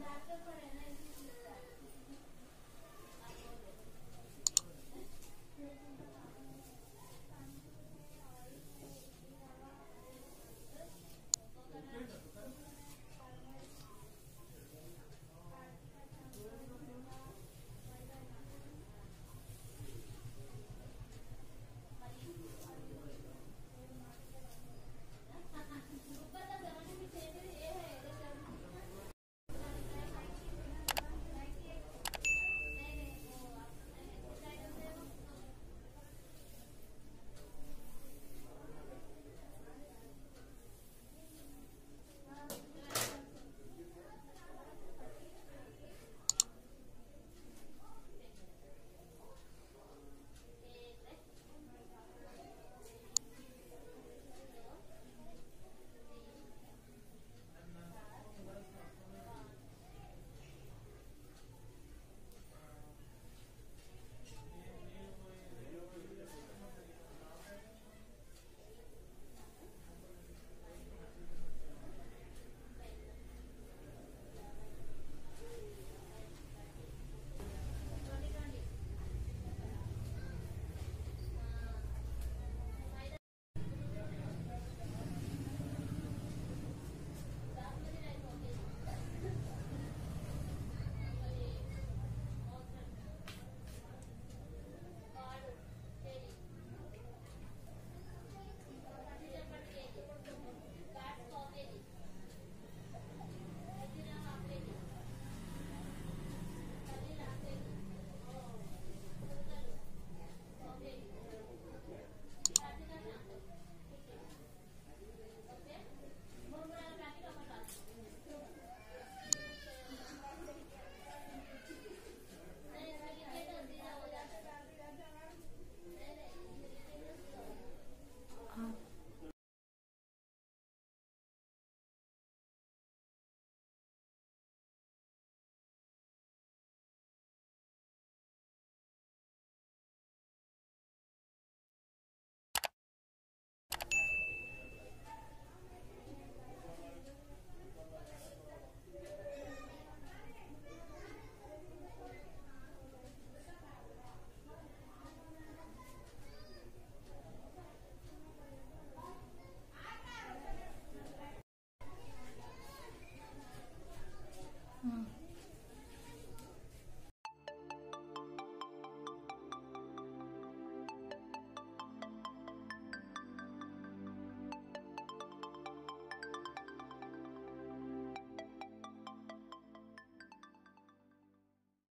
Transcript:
来，中国人呢？